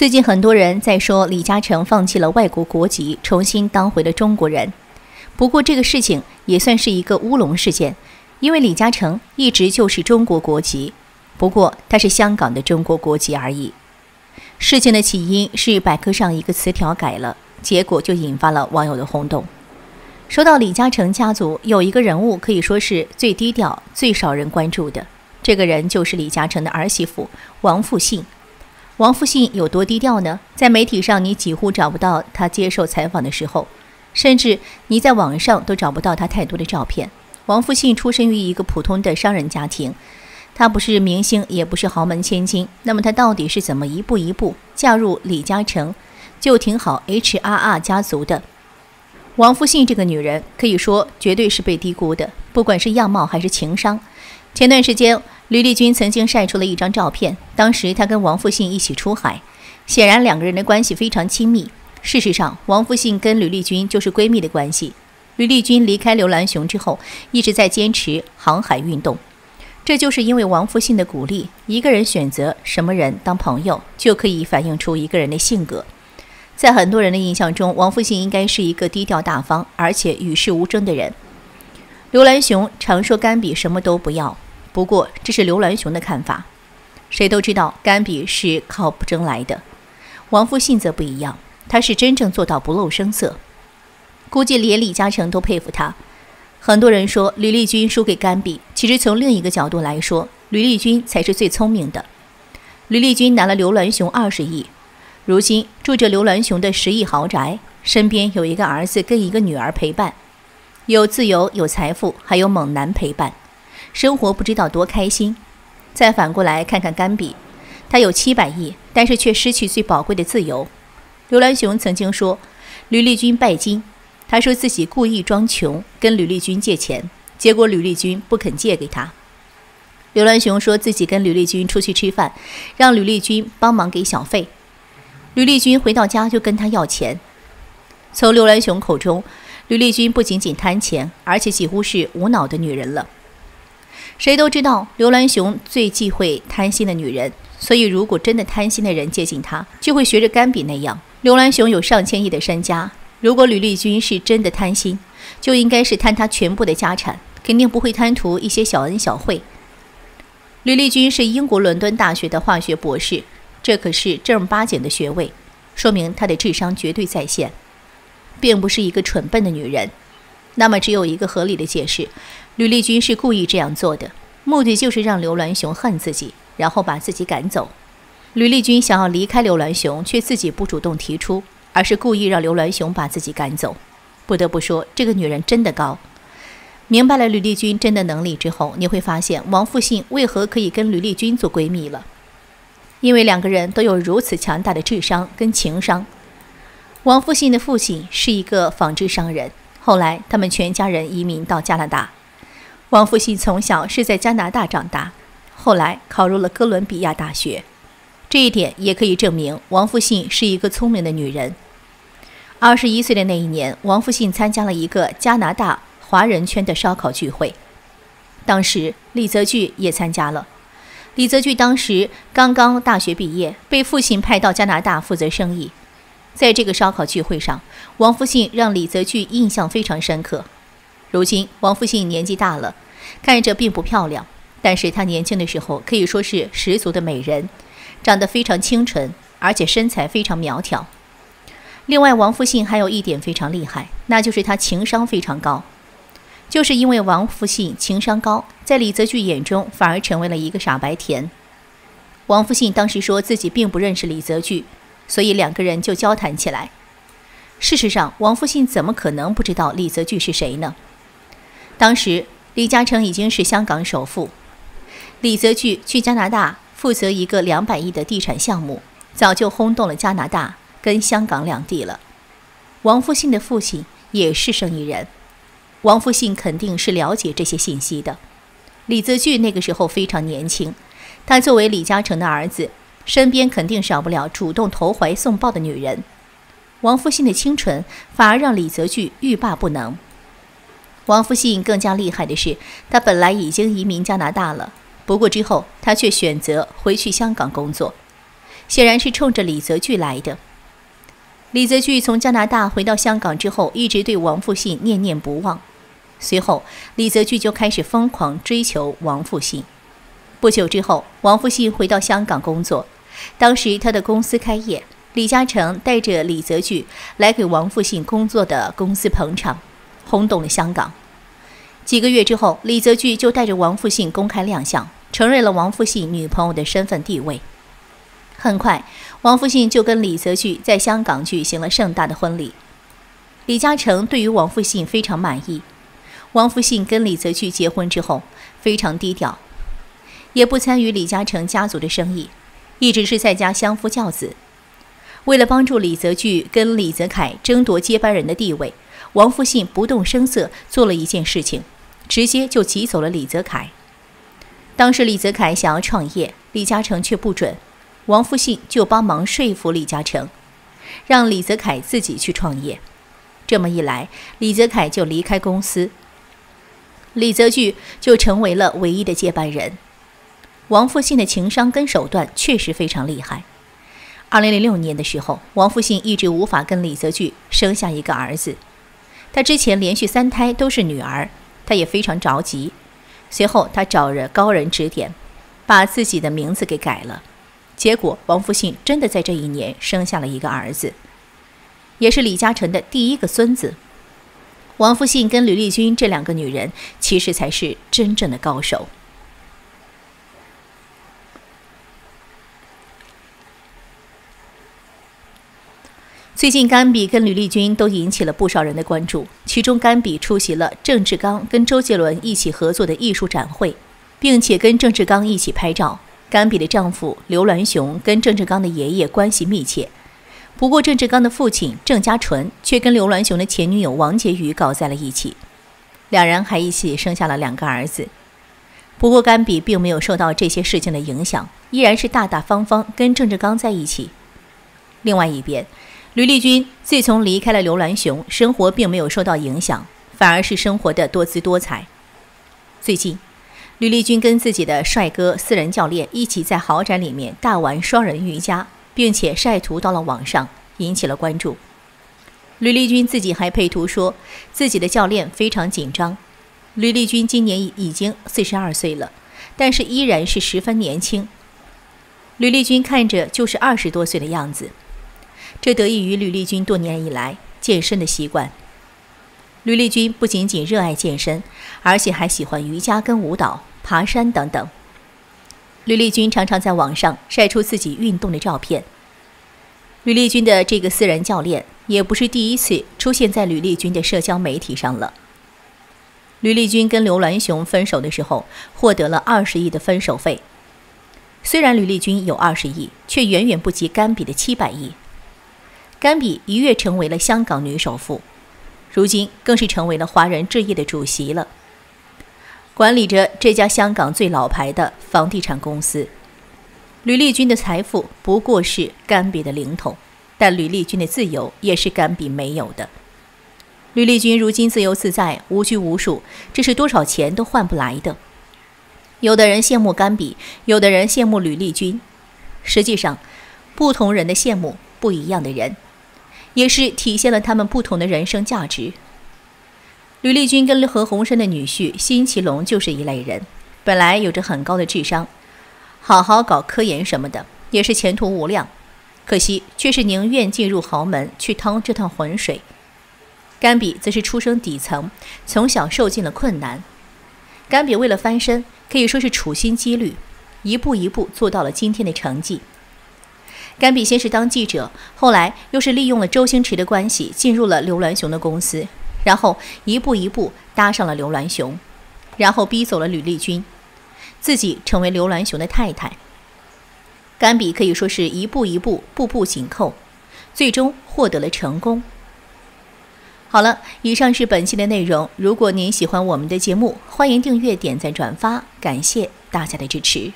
最近很多人在说李嘉诚放弃了外国国籍，重新当回了中国人。不过这个事情也算是一个乌龙事件，因为李嘉诚一直就是中国国籍，不过他是香港的中国国籍而已。事情的起因是百科上一个词条改了，结果就引发了网友的轰动。说到李嘉诚家族，有一个人物可以说是最低调、最少人关注的，这个人就是李嘉诚的儿媳妇王复兴。王复兴有多低调呢？在媒体上，你几乎找不到他接受采访的时候，甚至你在网上都找不到他太多的照片。王复兴出生于一个普通的商人家庭，他不是明星，也不是豪门千金。那么他到底是怎么一步一步嫁入李嘉诚，就挺好 HRR 家族的？王复兴这个女人可以说绝对是被低估的，不管是样貌还是情商。前段时间。吕丽君曾经晒出了一张照片，当时她跟王复信一起出海，显然两个人的关系非常亲密。事实上，王复信跟吕丽君就是闺蜜的关系。吕丽君离开刘兰雄之后，一直在坚持航海运动，这就是因为王复信的鼓励。一个人选择什么人当朋友，就可以反映出一个人的性格。在很多人的印象中，王复信应该是一个低调大方，而且与世无争的人。刘兰雄常说甘比什么都不要。不过，这是刘銮雄的看法。谁都知道，甘比是靠不争来的。王复兴则不一样，他是真正做到不露声色。估计连李嘉诚都佩服他。很多人说吕丽君输给甘比，其实从另一个角度来说，吕丽君才是最聪明的。吕丽君拿了刘銮雄二十亿，如今住着刘銮雄的十亿豪宅，身边有一个儿子跟一个女儿陪伴，有自由，有财富，还有猛男陪伴。生活不知道多开心，再反过来看看甘比，他有七百亿，但是却失去最宝贵的自由。刘銮雄曾经说，吕丽君拜金，他说自己故意装穷跟吕丽君借钱，结果吕丽君不肯借给他。刘銮雄说自己跟吕丽君出去吃饭，让吕丽君帮忙给小费，吕丽君回到家就跟他要钱。从刘銮雄口中，吕丽君不仅仅贪钱，而且几乎是无脑的女人了。谁都知道刘銮雄最忌讳贪心的女人，所以如果真的贪心的人接近他，就会学着甘比那样。刘銮雄有上千亿的身家，如果吕丽君是真的贪心，就应该是贪他全部的家产，肯定不会贪图一些小恩小惠。吕丽君是英国伦敦大学的化学博士，这可是正儿八经的学位，说明她的智商绝对在线，并不是一个蠢笨的女人。那么只有一个合理的解释。吕丽君是故意这样做的，目的就是让刘銮雄恨自己，然后把自己赶走。吕丽君想要离开刘銮雄，却自己不主动提出，而是故意让刘銮雄把自己赶走。不得不说，这个女人真的高。明白了吕丽君真的能力之后，你会发现王复信为何可以跟吕丽君做闺蜜了，因为两个人都有如此强大的智商跟情商。王复信的父亲是一个纺织商人，后来他们全家人移民到加拿大。王复兴从小是在加拿大长大，后来考入了哥伦比亚大学。这一点也可以证明王复兴是一个聪明的女人。二十一岁的那一年，王复兴参加了一个加拿大华人圈的烧烤聚会，当时李泽钜也参加了。李泽钜当时刚刚大学毕业，被父亲派到加拿大负责生意。在这个烧烤聚会上，王复信让李泽钜印象非常深刻。如今，王复信年纪大了，看着并不漂亮，但是他年轻的时候可以说是十足的美人，长得非常清纯，而且身材非常苗条。另外，王复信还有一点非常厉害，那就是他情商非常高。就是因为王复信情商高，在李泽钜眼中反而成为了一个傻白甜。王复信当时说自己并不认识李泽钜，所以两个人就交谈起来。事实上，王复信怎么可能不知道李泽钜是谁呢？当时，李嘉诚已经是香港首富，李泽钜去加拿大负责一个两百亿的地产项目，早就轰动了加拿大跟香港两地了。王复信的父亲也是生意人，王复信肯定是了解这些信息的。李泽钜那个时候非常年轻，他作为李嘉诚的儿子，身边肯定少不了主动投怀送抱的女人。王复兴的清纯反而让李泽钜欲罢不能。王复兴更加厉害的是，他本来已经移民加拿大了，不过之后他却选择回去香港工作。显然是冲着李泽钜来的。李泽钜从加拿大回到香港之后，一直对王复信念念不忘。随后，李泽钜就开始疯狂追求王复信。不久之后，王复信回到香港工作。当时他的公司开业，李嘉诚带着李泽钜来给王复信工作的公司捧场，轰动了香港。几个月之后，李泽钜就带着王复信公开亮相，承认了王复信女朋友的身份地位。很快，王复信就跟李泽钜在香港举行了盛大的婚礼。李嘉诚对于王复信非常满意。王复信跟李泽钜结婚之后非常低调，也不参与李嘉诚家族的生意，一直是在家相夫教子。为了帮助李泽钜跟李泽楷争夺接班人的地位，王复信不动声色做了一件事情，直接就挤走了李泽楷。当时李泽楷想要创业，李嘉诚却不准。王复信就帮忙说服李嘉诚，让李泽楷自己去创业。这么一来，李泽楷就离开公司，李泽钜就成为了唯一的接班人。王复信的情商跟手段确实非常厉害。二零零六年的时候，王复信一直无法跟李泽钜生下一个儿子，他之前连续三胎都是女儿，他也非常着急。随后，他找着高人指点，把自己的名字给改了。结果，王复信真的在这一年生下了一个儿子，也是李嘉诚的第一个孙子。王复信跟吕丽君这两个女人，其实才是真正的高手。最近，甘比跟吕丽君都引起了不少人的关注。其中，甘比出席了郑志刚跟周杰伦一起合作的艺术展会，并且跟郑志刚一起拍照。甘比的丈夫刘銮雄跟郑志刚的爷爷关系密切，不过郑志刚的父亲郑家纯却跟刘銮雄的前女友王婕妤搞在了一起，两人还一起生下了两个儿子。不过甘比并没有受到这些事情的影响，依然是大大方方跟郑志刚在一起。另外一边，吕丽君自从离开了刘銮雄，生活并没有受到影响，反而是生活的多姿多彩。最近。吕丽君跟自己的帅哥私人教练一起在豪宅里面大玩双人瑜伽，并且晒图到了网上，引起了关注。吕丽君自己还配图说，自己的教练非常紧张。吕丽君今年已经四十二岁了，但是依然是十分年轻。吕丽君看着就是二十多岁的样子，这得益于吕丽君多年以来健身的习惯。吕丽君不仅仅热爱健身，而且还喜欢瑜伽跟舞蹈。爬山等等，吕丽君常常在网上晒出自己运动的照片。吕丽君的这个私人教练也不是第一次出现在吕丽君的社交媒体上了。吕丽君跟刘銮雄分手的时候，获得了二十亿的分手费。虽然吕丽君有二十亿，却远远不及甘比的七百亿。甘比一跃成为了香港女首富，如今更是成为了华人置业的主席了。管理着这家香港最老牌的房地产公司，吕丽君的财富不过是甘比的零头，但吕丽君的自由也是甘比没有的。吕丽君如今自由自在，无拘无束，这是多少钱都换不来的。有的人羡慕甘比，有的人羡慕吕丽君。实际上，不同人的羡慕，不一样的人，也是体现了他们不同的人生价值。吕丽君跟何鸿燊的女婿辛其龙就是一类人，本来有着很高的智商，好好搞科研什么的也是前途无量，可惜却是宁愿进入豪门去趟这趟浑水。甘比则是出生底层，从小受尽了困难。甘比为了翻身，可以说是处心积虑，一步一步做到了今天的成绩。甘比先是当记者，后来又是利用了周星驰的关系进入了刘銮雄的公司。然后一步一步搭上了刘銮雄，然后逼走了吕丽君，自己成为刘銮雄的太太。甘比可以说是一步一步、步步紧扣，最终获得了成功。好了，以上是本期的内容。如果您喜欢我们的节目，欢迎订阅、点赞、转发，感谢大家的支持。